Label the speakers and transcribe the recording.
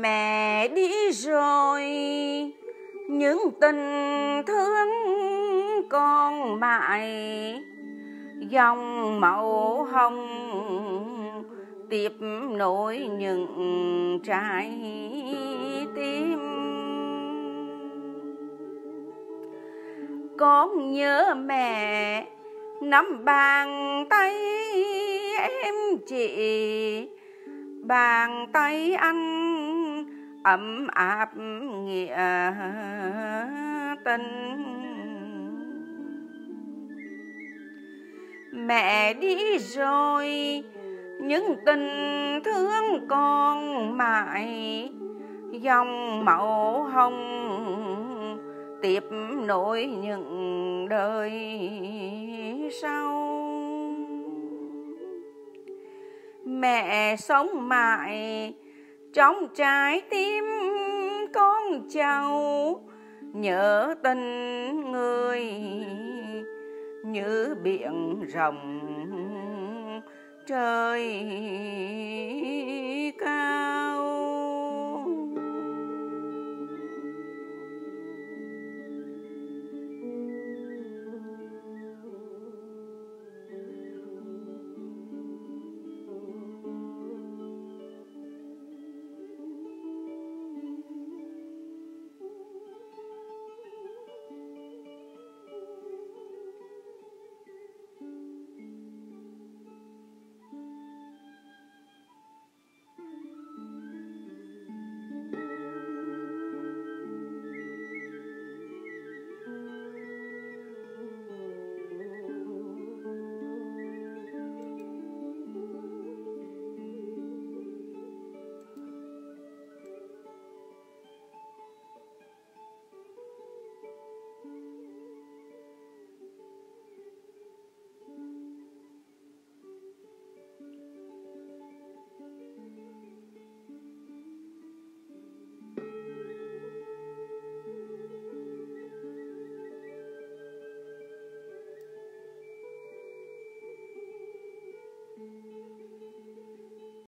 Speaker 1: mẹ đi rồi. Những tình thương con mãi, dòng màu hồng tiếp nối những trái tim. Con nhớ mẹ, nắm bàn tay em chị, bàn tay anh ấm áp nghĩa tình. Mẹ đi rồi, những tình thương con mãi, dòng màu hồng tiếp nối những đời sau. Mẹ sống mãi trong trái tim con cháu nhớ tình người như biển rộng trời.